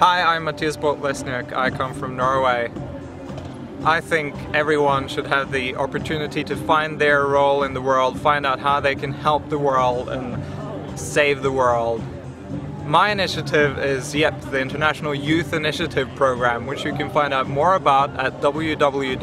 Hi, I'm Matthias Botlesnik. I come from Norway. I think everyone should have the opportunity to find their role in the world, find out how they can help the world and save the world. My initiative is YIP, the International Youth Initiative Program, which you can find out more about at www.yip.se.